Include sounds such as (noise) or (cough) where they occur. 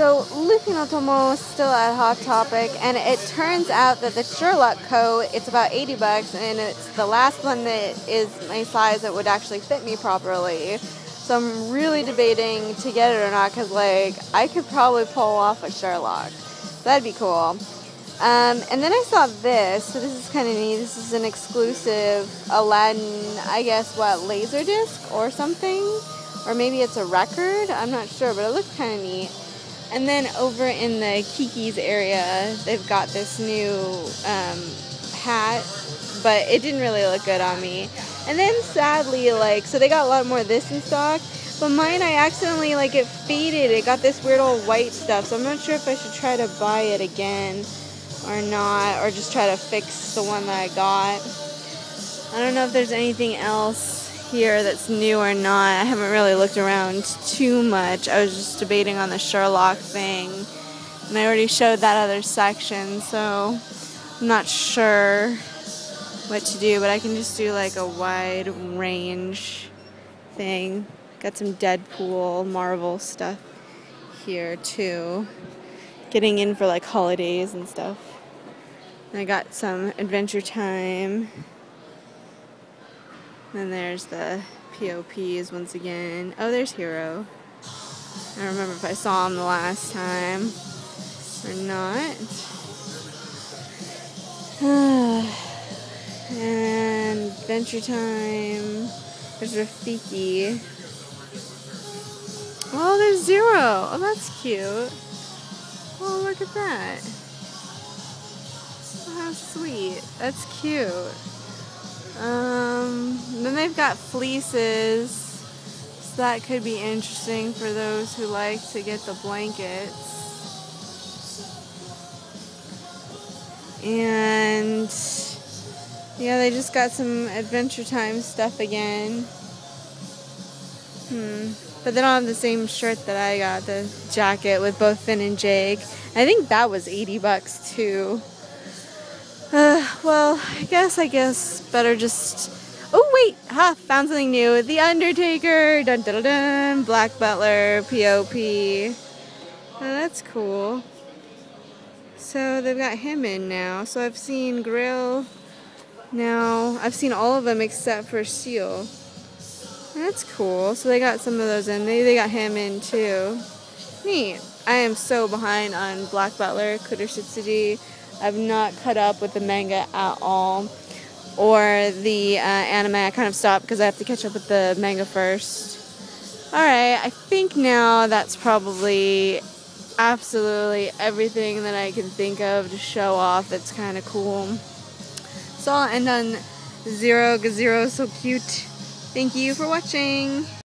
So, Luffy no Tomo is still at Hot Topic, and it turns out that the Sherlock coat, it's about 80 bucks, and it's the last one that is my size that would actually fit me properly. So I'm really debating to get it or not, because, like, I could probably pull off a Sherlock. That'd be cool. Um, and then I saw this, so this is kind of neat. This is an exclusive Aladdin, I guess, what, laser disc or something? Or maybe it's a record? I'm not sure, but it looks kind of neat. And then over in the Kiki's area, they've got this new um, hat, but it didn't really look good on me. And then sadly, like, so they got a lot more of this in stock, but mine I accidentally, like, it faded. It got this weird old white stuff, so I'm not sure if I should try to buy it again or not, or just try to fix the one that I got. I don't know if there's anything else here that's new or not. I haven't really looked around too much. I was just debating on the Sherlock thing, and I already showed that other section, so I'm not sure what to do, but I can just do like a wide range thing. Got some Deadpool, Marvel stuff here too. Getting in for like holidays and stuff. And I got some Adventure Time. Then there's the POPs once again. Oh, there's Hero. I don't remember if I saw him the last time or not. (sighs) and Adventure Time. There's Rafiki. Oh, there's Zero. Oh, that's cute. Oh, look at that. Oh, how sweet. That's cute. Um, they've got fleeces. So that could be interesting for those who like to get the blankets. And yeah, they just got some Adventure Time stuff again. Hmm. But they don't have the same shirt that I got, the jacket with both Finn and Jake. I think that was 80 bucks too. Uh, well, I guess, I guess, better just. Oh, wait! Ha! Found something new. The Undertaker! Dun dun dun! Black Butler, POP. Oh, that's cool. So they've got him in now. So I've seen Grell now. I've seen all of them except for Ciel. That's cool. So they got some of those in. Maybe they got him in too. Neat. I am so behind on Black Butler, Kuroshitsuji. I've not cut up with the manga at all. Or the uh, anime, I kind of stopped because I have to catch up with the manga first. Alright, I think now that's probably absolutely everything that I can think of to show off that's kind of cool. So I'll end on Zero, because Zero is so cute. Thank you for watching.